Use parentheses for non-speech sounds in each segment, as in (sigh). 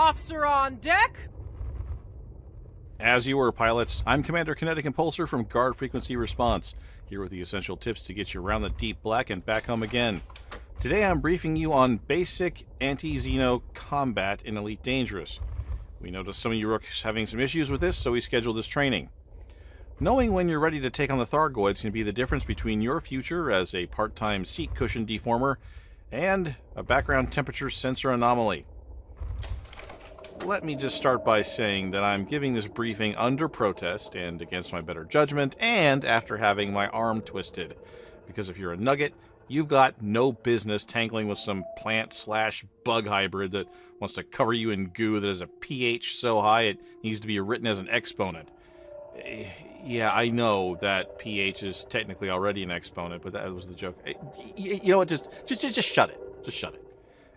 Officer on deck! As you were, pilots, I'm Commander Kineticimpulser from Guard Frequency Response, here with the essential tips to get you around the deep black and back home again. Today I'm briefing you on basic anti-Xeno combat in Elite Dangerous. We noticed some of you rooks having some issues with this, so we scheduled this training. Knowing when you're ready to take on the Thargoids can be the difference between your future as a part-time seat cushion deformer and a background temperature sensor anomaly let me just start by saying that I'm giving this briefing under protest and against my better judgment, and after having my arm twisted. Because if you're a nugget, you've got no business tangling with some plant slash bug hybrid that wants to cover you in goo that has a pH so high it needs to be written as an exponent. Eh, yeah, I know that pH is technically already an exponent, but that was the joke. Eh, you know what? Just, just, just, just shut it. Just shut it.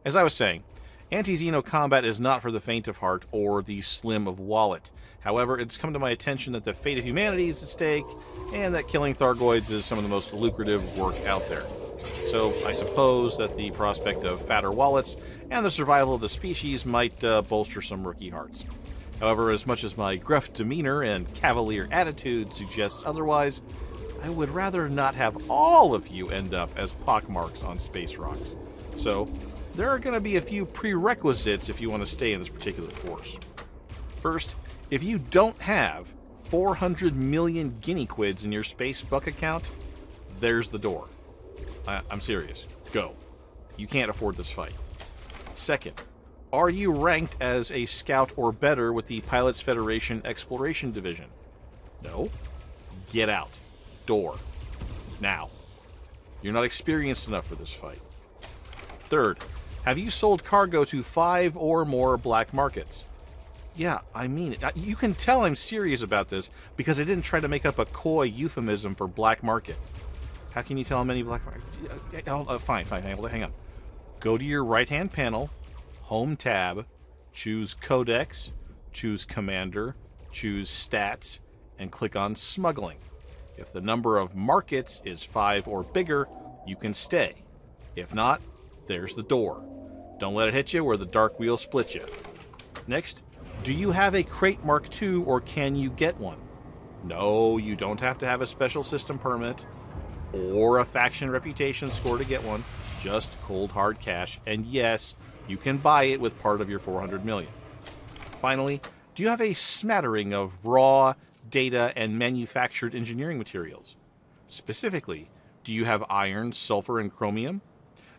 As I was saying, Anti-Xeno combat is not for the faint of heart or the slim of wallet. However, it's come to my attention that the fate of humanity is at stake, and that killing Thargoids is some of the most lucrative work out there. So I suppose that the prospect of fatter wallets and the survival of the species might uh, bolster some rookie hearts. However, as much as my gruff demeanor and cavalier attitude suggests otherwise, I would rather not have all of you end up as pockmarks on space rocks. So there are going to be a few prerequisites if you want to stay in this particular course. First, if you don't have 400 million guinea quids in your space buck account, there's the door. I- I'm serious. Go. You can't afford this fight. Second, are you ranked as a scout or better with the Pilots Federation Exploration Division? No? Get out. Door. Now. You're not experienced enough for this fight. Third, have you sold cargo to five or more black markets? Yeah, I mean it. You can tell I'm serious about this because I didn't try to make up a coy euphemism for black market. How can you tell how many black markets? Uh, uh, fine, fine, hang on. Go to your right hand panel, Home tab, choose Codex, choose Commander, choose Stats, and click on Smuggling. If the number of markets is five or bigger, you can stay. If not, there's the door. Don't let it hit you where the dark wheel split you. Next, do you have a Krait Mark II or can you get one? No, you don't have to have a special system permit or a faction reputation score to get one, just cold hard cash. And yes, you can buy it with part of your 400 million. Finally, do you have a smattering of raw data and manufactured engineering materials? Specifically, do you have iron, sulfur, and chromium?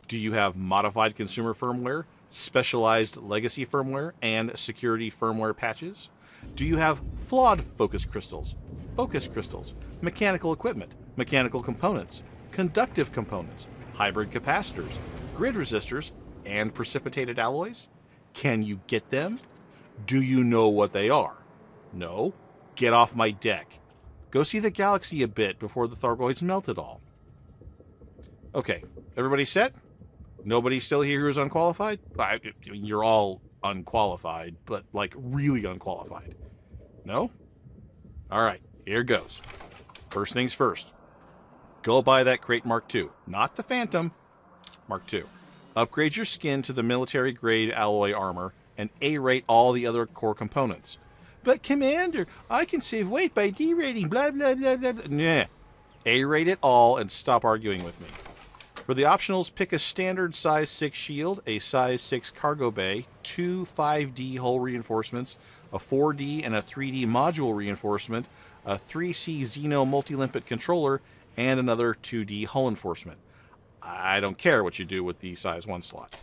Do you have modified consumer firmware, specialized legacy firmware, and security firmware patches? Do you have flawed focus crystals, focus crystals, mechanical equipment, mechanical components, conductive components, hybrid capacitors, grid resistors, and precipitated alloys? Can you get them? Do you know what they are? No? Get off my deck. Go see the galaxy a bit before the Thargoids melt it all. Okay, everybody set? Nobody still here who's unqualified? I, I mean, you're all unqualified, but like really unqualified. No? All right, here goes. First things first. Go buy that Krait Mark II, not the Phantom, Mark II. Upgrade your skin to the military grade alloy armor and A rate all the other core components. But Commander, I can save weight by D rating, blah blah blah blah. Nah. A rate it all and stop arguing with me. For the optionals, pick a standard size 6 shield, a size 6 cargo bay, two 5D hull reinforcements, a 4D and a 3D module reinforcement, a 3C Xeno multi-limpet controller, and another 2D hull enforcement. I don't care what you do with the size 1 slot.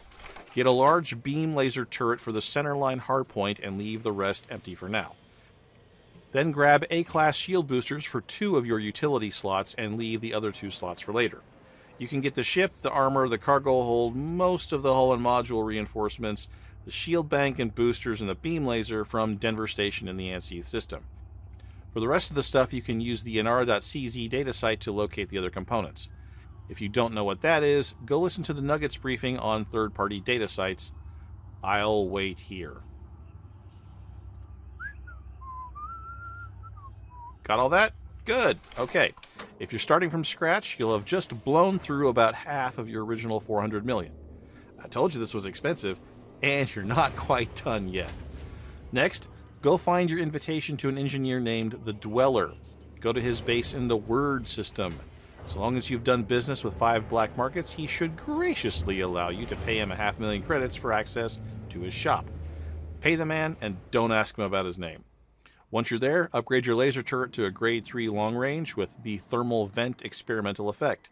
Get a large beam laser turret for the centerline hardpoint and leave the rest empty for now. Then grab A-class shield boosters for two of your utility slots and leave the other two slots for later. You can get the ship, the armor, the cargo hold, most of the hull and module reinforcements, the shield bank and boosters, and the beam laser from Denver Station in the ANSI system. For the rest of the stuff, you can use the Inara.cz data site to locate the other components. If you don't know what that is, go listen to the Nuggets briefing on third party data sites. I'll wait here. Got all that? Good. Okay. If you're starting from scratch, you'll have just blown through about half of your original 400 million. I told you this was expensive. And you're not quite done yet. Next, go find your invitation to an engineer named the Dweller. Go to his base in the Wyrd system. As long as you've done business with five black markets, he should graciously allow you to pay him a half million credits for access to his shop. Pay the man and don't ask him about his name. Once you're there, upgrade your laser turret to a grade 3 long range with the thermal vent experimental effect.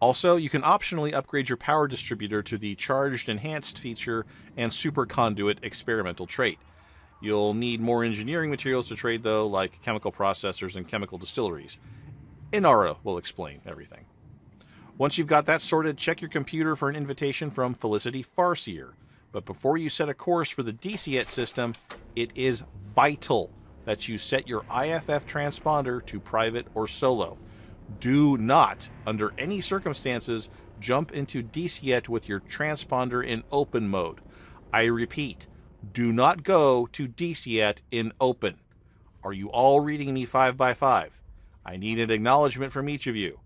Also, you can optionally upgrade your power distributor to the charged enhanced feature and superconduit experimental trait. You'll need more engineering materials to trade, though, like chemical processors and chemical distilleries. Inara will explain everything. Once you've got that sorted, check your computer for an invitation from Felicity Farseer. But before you set a course for the Deciat system, it is vital that you set your IFF transponder to private or solo. Do not, under any circumstances, jump into Deciat with your transponder in open mode. I repeat, do not go to Deciat in open. Are you all reading me 5 by 5 I need an acknowledgement from each of you.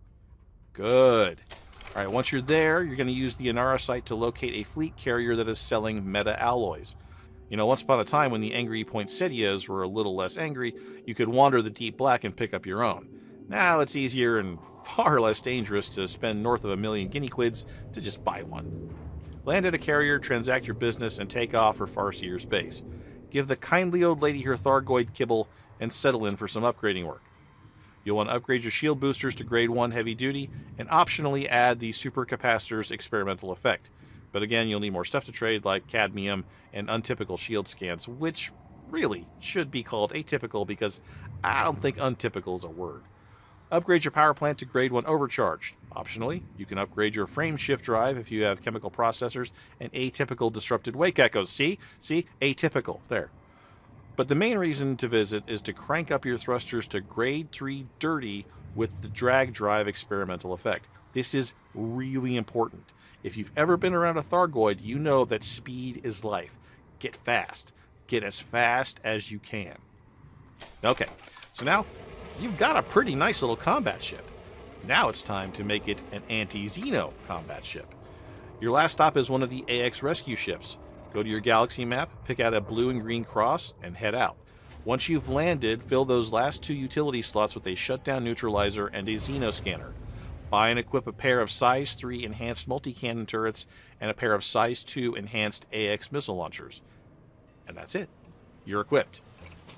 Good. All right, once you're there, you're going to use the Inara site to locate a fleet carrier that is selling meta alloys. You know, once upon a time when the angry poinsettias were a little less angry, you could wander the deep black and pick up your own. Now it's easier and (laughs) far less dangerous to spend north of a million guinea quids to just buy one. Land at a carrier, transact your business, and take off for Farseer's base. Give the kindly old lady her Thargoid kibble and settle in for some upgrading work. You'll want to upgrade your shield boosters to grade 1 heavy duty and optionally add the supercapacitor's experimental effect. But again, you'll need more stuff to trade like cadmium and untypical shield scans, which really should be called atypical because I don't think untypical is a word. Upgrade your power plant to grade 1 overcharged. Optionally, you can upgrade your frame shift drive if you have chemical processors and atypical disrupted wake echoes. See? See? Atypical. There. But the main reason to visit is to crank up your thrusters to grade 3 dirty with the drag drive experimental effect. This is really important. If you've ever been around a Thargoid, you know that speed is life. Get fast. Get as fast as you can. Okay, so now you've got a pretty nice little combat ship. Now it's time to make it an anti-Xeno combat ship. Your last stop is one of the AX rescue ships. Go to your galaxy map, pick out a blue and green cross, and head out. Once you've landed, fill those last two utility slots with a shutdown neutralizer and a Xeno scanner. Buy and equip a pair of Size 3 enhanced multi cannon turrets and a pair of Size 2 enhanced AX missile launchers. And that's it. You're equipped.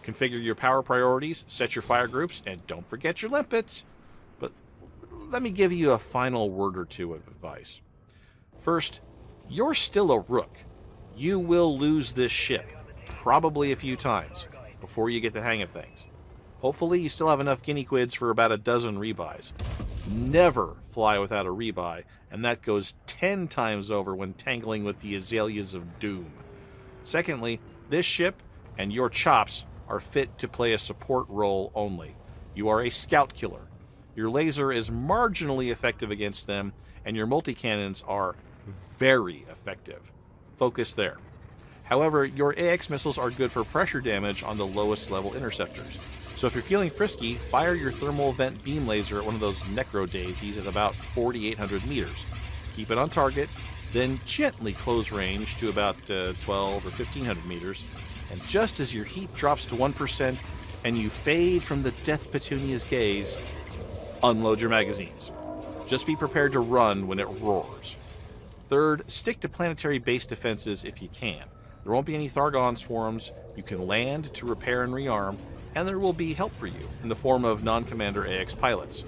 Configure your power priorities, set your fire groups, and don't forget your limpets. But let me give you a final word or two of advice. First, you're still a rook. You will lose this ship, probably a few times, before you get the hang of things. Hopefully, you still have enough guinea quids for about a dozen rebuys never fly without a rebuy, and that goes 10 times over when tangling with the azaleas of doom. Secondly, this ship and your chops are fit to play a support role only. You are a scout killer. Your laser is marginally effective against them, and your multi cannons are very effective. Focus there. However, your AX missiles are good for pressure damage on the lowest level interceptors. So if you're feeling frisky, fire your thermal vent beam laser at one of those necro daisies at about 4,800 meters. Keep it on target, then gently close range to about uh, 12 or 1,500 meters. And just as your heat drops to 1% and you fade from the Death Petunia's gaze, unload your magazines. Just be prepared to run when it roars. Third, stick to planetary base defenses if you can. There won't be any Thargon swarms. You can land to repair and rearm, and there will be help for you in the form of non commander AX pilots.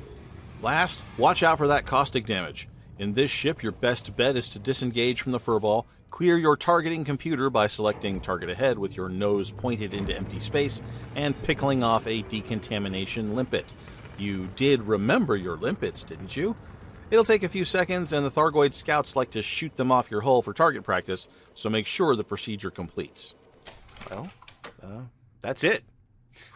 Last, watch out for that caustic damage. In this ship, your best bet is to disengage from the furball, clear your targeting computer by selecting target ahead with your nose pointed into empty space, and pickling off a decontamination limpet. You did remember your limpets, didn't you? It'll take a few seconds, and the Thargoid scouts like to shoot them off your hull for target practice, so make sure the procedure completes. Well, uh, that's it.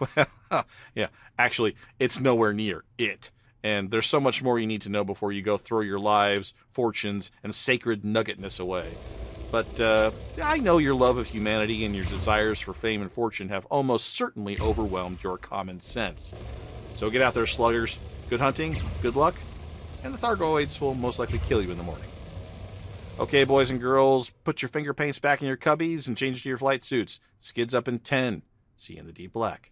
(laughs) Well, yeah, actually, it's nowhere near it. And there's so much more you need to know before you go throw your lives, fortunes, and sacred nuggetness away. But uh, I know your love of humanity and your desires for fame and fortune have almost certainly overwhelmed your common sense. So get out there, sluggers. Good hunting, good luck, and the Thargoids will most likely kill you in the morning. Okay, boys and girls, put your finger paints back in your cubbies and change to your flight suits. Skids up in 10. See you in the deep black.